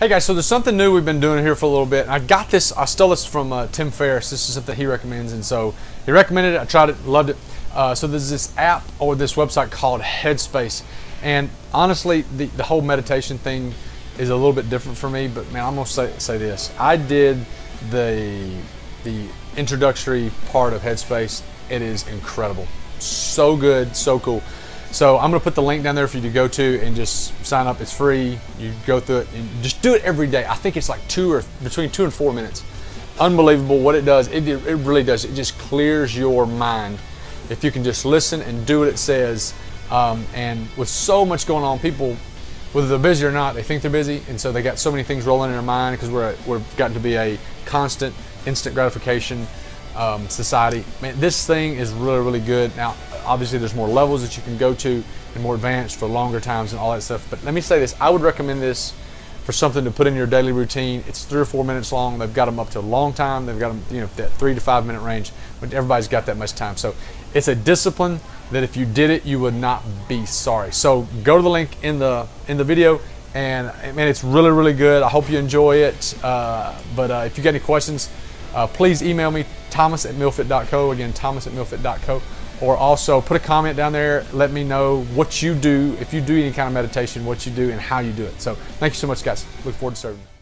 Hey guys, so there's something new we've been doing here for a little bit. I got this, I stole this from uh, Tim Ferriss. This is something he recommends, and so he recommended it. I tried it, loved it. Uh, so there's this app or this website called Headspace, and honestly, the, the whole meditation thing is a little bit different for me. But man, I'm gonna say, say this: I did the the introductory part of Headspace. It is incredible, so good, so cool. So I'm gonna put the link down there for you to go to and just sign up. It's free. You go through it and just do it every day. I think it's like two or between two and four minutes. Unbelievable what it does. It, it really does. It just clears your mind if you can just listen and do what it says. Um, and with so much going on, people, whether they're busy or not, they think they're busy, and so they got so many things rolling in their mind because we're we've gotten to be a constant, instant gratification um, society. Man, this thing is really really good. Now, obviously, there's more levels that you can go to and more advanced for longer times and all that stuff. But let me say this: I would recommend this for something to put in your daily routine. It's three or four minutes long. They've got them up to a long time. They've got them, you know, that three to five minute range. But everybody's got that much time. So it's a discipline that if you did it, you would not be sorry. So go to the link in the in the video. And man, it's really, really good. I hope you enjoy it. Uh, but uh, if you got any questions, uh, please email me, thomas at mealfit.co. Again, thomas at mealfit.co or also put a comment down there. Let me know what you do, if you do any kind of meditation, what you do and how you do it. So thank you so much, guys. Look forward to serving you.